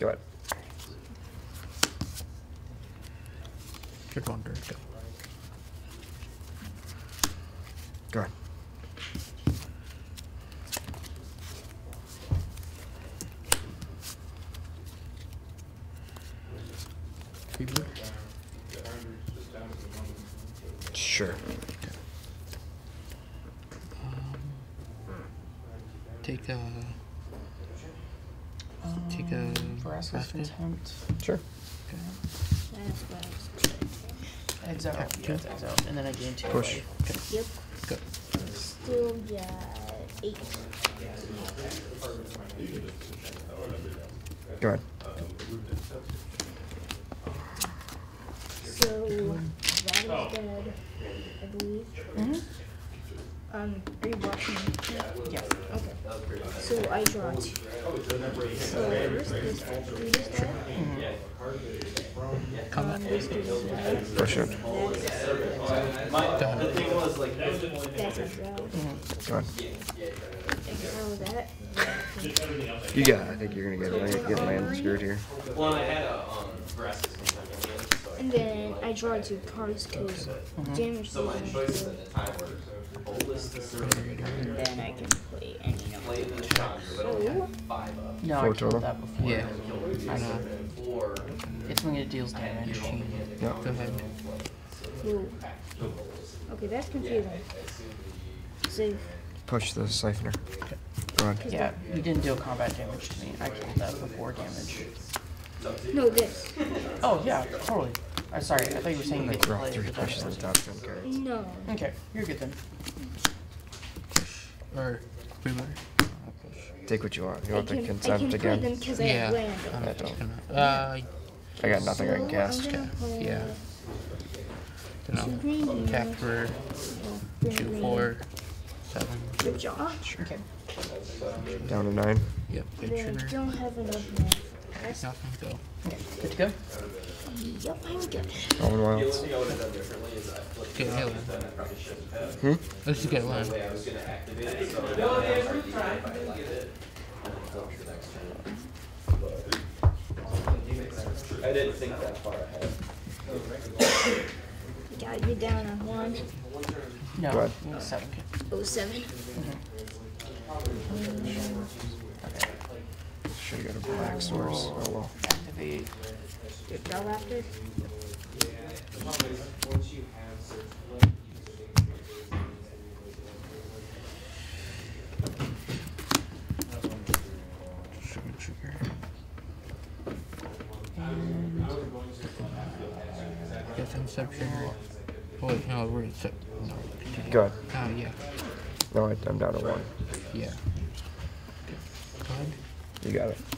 Go ahead. Should wander. Go. Go ahead. Three blue. Sure. Take a. Take a. Vraska's basket. contempt. Sure. Okay. That's what I was expecting. Exile. Tap Yeah, two. it's exile. And then I gain two. Push. life. Yep. Go. Still got eight. Go ahead. So that is dead, I believe. Mhm. Um, are you watching? Yeah. Okay. So I draw two. So first this three is dead. Come this is dead. That's Go ahead. that's a draw. Go ahead. Exile that. You got it. I think you're gonna get get, get land screwed here. Well, and I had a um, Vraska's in the end, And then I draw two cards because damage So my choices at the time were Bolus to Surrey, And then I can play any No, Four I total? that before. Yeah. I know. It's when it deals damage. Yeah. Go ahead. Whoa. Okay, that's confusing. Save. Push the siphoner. Go ahead. Yeah, you didn't deal combat damage to me. I killed that before damage. No, this. Oh yeah, totally. I'm sorry. I thought you were saying you Like get to play three the pushes on damage. top ten cards. No. Okay, you're good then. Or three blue. Take what you want. You I want the can, I can contempt play them again? because I Yeah. have land. I'm I just don't. gonna. Uh, I got nothing I can cast. I'm gonna play yeah. Then Two I'll green here. attack for Oh, green, two, four, seven. Good job. Okay. Down to nine. Yep. Good Then don't have enough land. That's, Nothing. Go. Okay. Good to go. yep, I'm good. All in The wild. only thing I would have done differently is I flipped Get it up, then I probably shouldn't have. Hmm? Let's just get one. Way I was gonna activate it, so that would have started if I liked it. And then filter next turn. I didn't think that far ahead. Got you down on one. No. Go ahead. you need Seven. Oh, seven. Should have got a black source. Oh well. Activate. Good job after. Sugar trigger. Get some sub trigger. Oh wait, no, we're in sub. No. continue. Go ahead. Oh yeah. No, I, I'm down to one. Yeah. You got it.